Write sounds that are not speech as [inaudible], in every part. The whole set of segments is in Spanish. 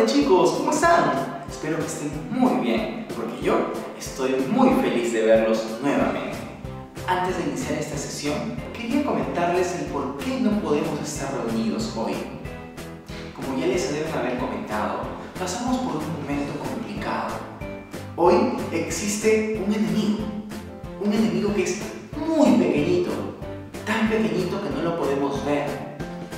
Hola chicos, ¿cómo están? Espero que estén muy bien, porque yo estoy muy feliz de verlos nuevamente. Antes de iniciar esta sesión, quería comentarles el por qué no podemos estar reunidos hoy. Como ya les deben haber comentado, pasamos por un momento complicado. Hoy existe un enemigo, un enemigo que es muy pequeñito, tan pequeñito que no lo podemos ver,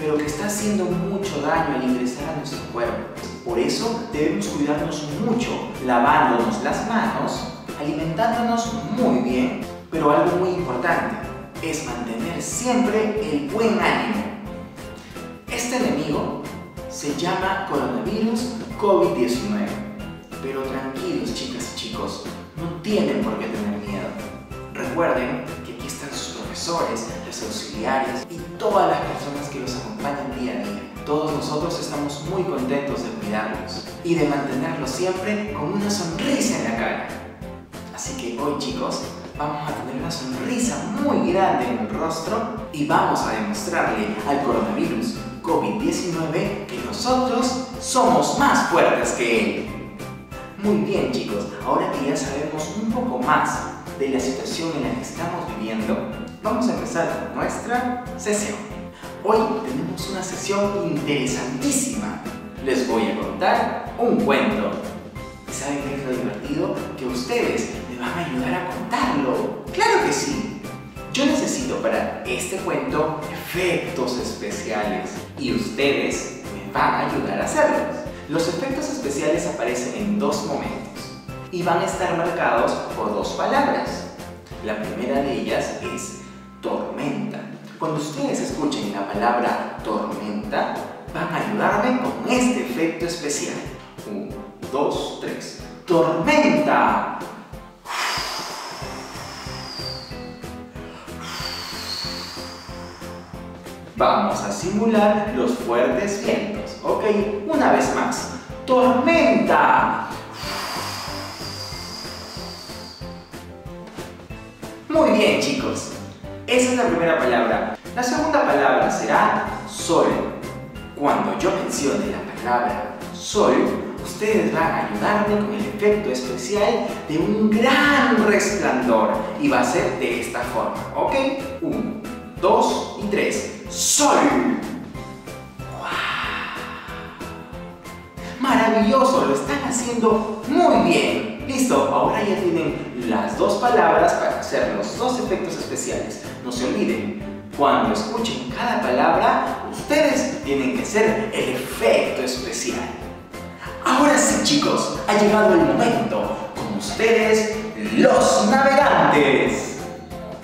pero que está haciendo mucho daño al ingresar a nuestro cuerpo. Por eso debemos cuidarnos mucho, lavándonos las manos, alimentándonos muy bien, pero algo muy importante es mantener siempre el buen ánimo. Este enemigo se llama coronavirus COVID-19. Pero tranquilos chicas y chicos, no tienen por qué tener miedo. Recuerden profesores, los auxiliares y todas las personas que los acompañan día a día. Todos nosotros estamos muy contentos de cuidarlos y de mantenerlos siempre con una sonrisa en la cara. Así que hoy chicos, vamos a tener una sonrisa muy grande en el rostro y vamos a demostrarle al coronavirus COVID-19 que nosotros somos más fuertes que él. Muy bien chicos, ahora que ya sabemos un poco más de la situación en la que estamos viviendo, vamos a empezar nuestra sesión. Hoy tenemos una sesión interesantísima. Les voy a contar un cuento. ¿Y saben qué es lo divertido? Que ustedes me van a ayudar a contarlo. ¡Claro que sí! Yo necesito para este cuento efectos especiales y ustedes me van a ayudar a hacerlos. Los efectos especiales aparecen en dos momentos y van a estar marcados por dos palabras. La primera de ellas es tormenta. Cuando ustedes escuchen la palabra tormenta, van a ayudarme con este efecto especial. Uno, dos, tres. ¡Tormenta! Vamos a simular los fuertes vientos. Ok, una vez más. ¡Tormenta! Bien, chicos. Esa es la primera palabra. La segunda palabra será sol. Cuando yo mencione la palabra sol, ustedes van a ayudarme con el efecto especial de un gran resplandor. Y va a ser de esta forma, ¿ok? Uno, dos y tres. ¡Sol! ¡Maravilloso! Lo están haciendo muy bien. Listo, ahora ya tienen las dos palabras para hacer los dos efectos especiales. No se olviden, cuando escuchen cada palabra, ustedes tienen que hacer el efecto especial. Ahora sí chicos, ha llegado el momento. Con ustedes, los navegantes.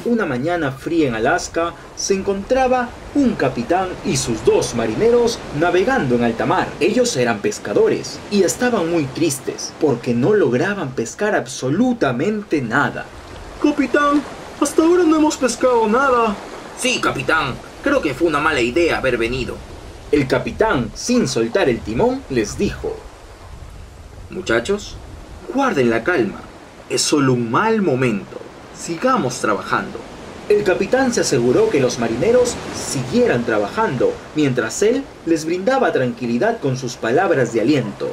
Una mañana fría en Alaska se encontraba un capitán y sus dos marineros navegando en alta mar. Ellos eran pescadores y estaban muy tristes porque no lograban pescar absolutamente nada. Capitán, hasta ahora no hemos pescado nada. Sí, capitán, creo que fue una mala idea haber venido. El capitán, sin soltar el timón, les dijo, Muchachos, guarden la calma. Es solo un mal momento. Sigamos trabajando. El capitán se aseguró que los marineros siguieran trabajando, mientras él les brindaba tranquilidad con sus palabras de aliento.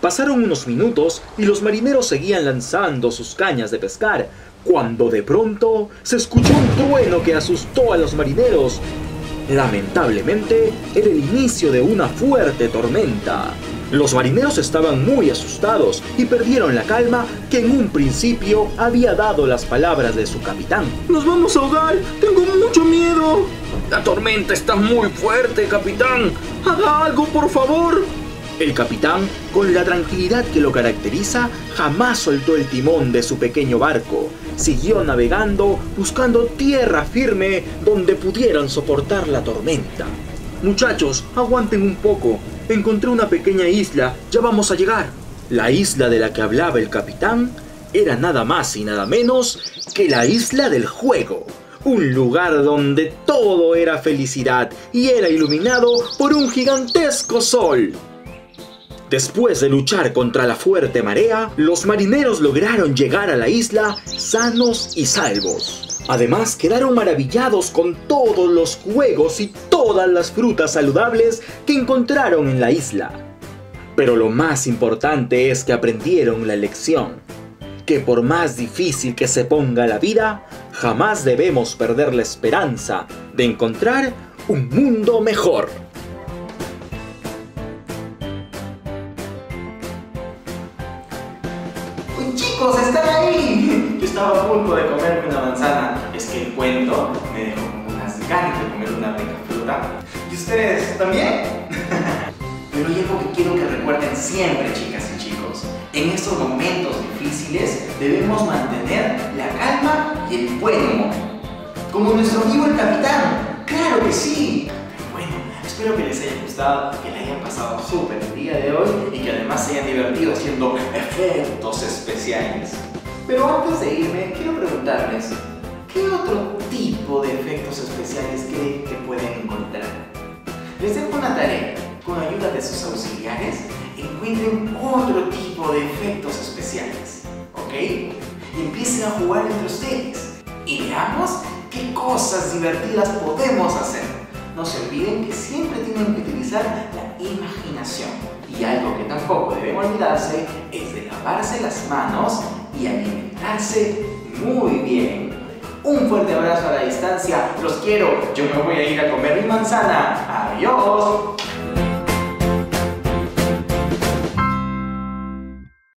Pasaron unos minutos y los marineros seguían lanzando sus cañas de pescar, cuando de pronto se escuchó un trueno que asustó a los marineros. Lamentablemente, era el inicio de una fuerte tormenta. Los marineros estaban muy asustados y perdieron la calma que en un principio había dado las palabras de su capitán. ¡Nos vamos a ahogar! ¡Tengo mucho miedo! La tormenta está muy fuerte, capitán. ¡Haga algo, por favor! El capitán, con la tranquilidad que lo caracteriza, jamás soltó el timón de su pequeño barco. Siguió navegando, buscando tierra firme donde pudieran soportar la tormenta. Muchachos, aguanten un poco. Encontré una pequeña isla, ya vamos a llegar. La isla de la que hablaba el capitán era nada más y nada menos que la isla del juego. Un lugar donde todo era felicidad y era iluminado por un gigantesco sol. Después de luchar contra la fuerte marea, los marineros lograron llegar a la isla sanos y salvos. Además, quedaron maravillados con todos los juegos y todas las frutas saludables que encontraron en la isla. Pero lo más importante es que aprendieron la lección, que por más difícil que se ponga la vida, jamás debemos perder la esperanza de encontrar un mundo mejor. Uy, chicos, están ahí. Yo estaba a punto de comerme cuento me dejó unas ganas de comer una rica fruta. ¿Y ustedes también? [laughs] Pero hay algo que quiero que recuerden siempre, chicas y chicos. En estos momentos difíciles debemos mantener la calma y el buen humor. Como nuestro amigo el capitán. ¡Claro que sí! Bueno, espero que les haya gustado, que le hayan pasado súper el día de hoy y que además se hayan divertido haciendo efectos especiales. Pero antes de irme, quiero preguntarles, ¿qué otro tipo de efectos especiales creen que pueden encontrar? Les dejo una tarea. Con ayuda de sus auxiliares, encuentren otro tipo de efectos especiales. ¿Ok? Y empiecen a jugar entre ustedes. Y veamos qué cosas divertidas podemos hacer. No se olviden que siempre tienen que utilizar la imaginación. Y algo que tampoco deben olvidarse es de lavarse las manos y alimentarse muy bien. Un fuerte abrazo a la distancia. Los quiero. Yo me voy a ir a comer mi manzana. Adiós.